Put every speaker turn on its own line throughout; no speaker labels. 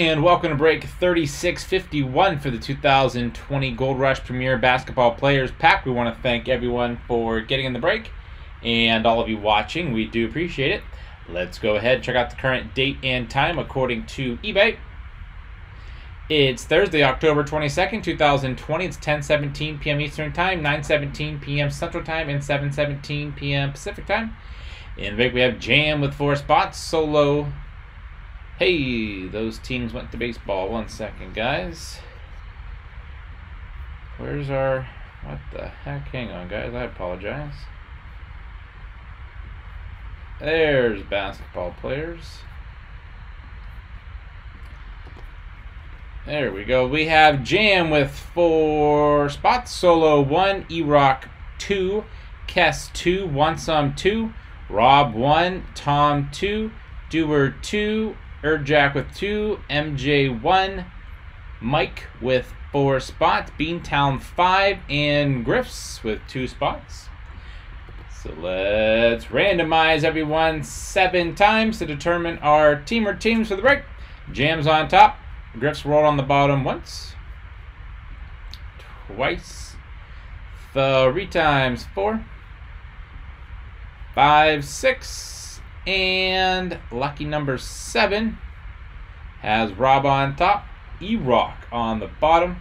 And welcome to break 3651 for the 2020 Gold Rush Premier Basketball Players Pack. We want to thank everyone for getting in the break and all of you watching. We do appreciate it. Let's go ahead check out the current date and time according to eBay. It's Thursday, October 22nd, 2020. It's 10:17 p.m. Eastern Time, 9:17 p.m. Central Time, and 7:17 p.m. Pacific Time. In the break, we have Jam with four spots, Solo Hey, those teams went to baseball. One second, guys. Where's our... What the heck? Hang on, guys. I apologize. There's basketball players. There we go. We have Jam with four spots. Solo 1, E-Rock 2, Kess 2, Wansum 2, Rob 1, Tom 2, Doer 2, Erdjack with two, MJ1, Mike with four spots, Beantown five, and Griffs with two spots. So let's randomize everyone seven times to determine our team or teams for the break. Jams on top, Griffs rolled on the bottom once, twice, three times, four, five, six, and lucky number seven has Rob on top, E-Rock on the bottom.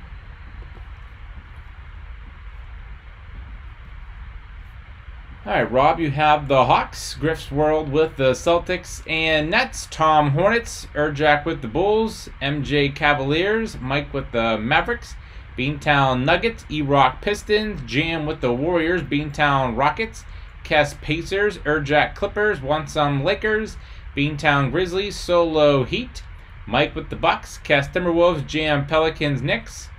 All right, Rob, you have the Hawks, Griff's World with the Celtics and Nets, Tom Hornets, Erdjack with the Bulls, MJ Cavaliers, Mike with the Mavericks, Beantown Nuggets, E-Rock Pistons, Jam with the Warriors, Beantown Rockets, Kess Pacers, Erdjack Clippers, Wansum Lakers, Beantown Grizzlies, Solo Heat, Mike with the Bucks, Kess Timberwolves, Jam Pelicans Knicks,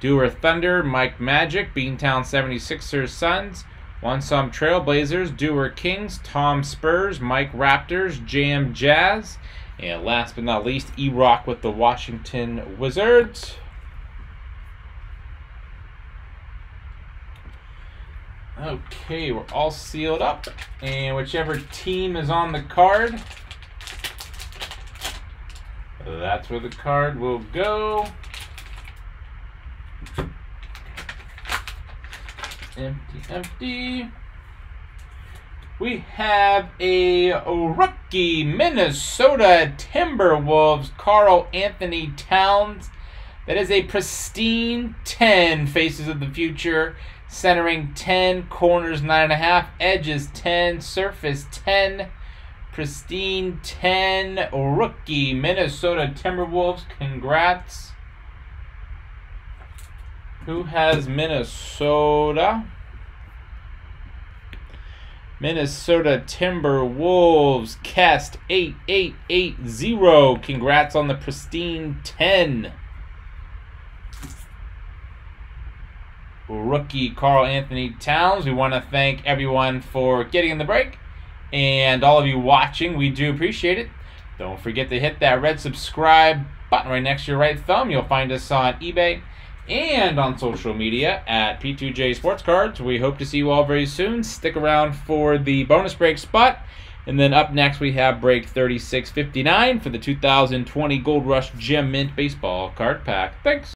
Doer Thunder, Mike Magic, Beantown 76ers Suns, Wansum Trailblazers, Doer Kings, Tom Spurs, Mike Raptors, Jam Jazz, and last but not least, E-Rock with the Washington Wizards. Okay, we're all sealed up. And whichever team is on the card, that's where the card will go. Empty, empty. We have a rookie Minnesota Timberwolves, Karl-Anthony Towns. That is a pristine 10 Faces of the Future centering 10, corners 9.5, edges 10, surface 10, pristine 10, rookie Minnesota Timberwolves. Congrats. Who has Minnesota? Minnesota Timberwolves Kess 8880. Congrats on the pristine 10. Rookie Karl-Anthony Towns. We want to thank everyone for getting in the break and all of you watching. We do appreciate it. Don't forget to hit that red subscribe button right next to your right thumb. You'll find us on eBay and on social media at P2J Sports Cards. We hope to see you all very soon. Stick around for the bonus break spot. And then up next, we have break 3659 for the 2020 Gold Rush Gem Mint Baseball Card Pack. Thanks.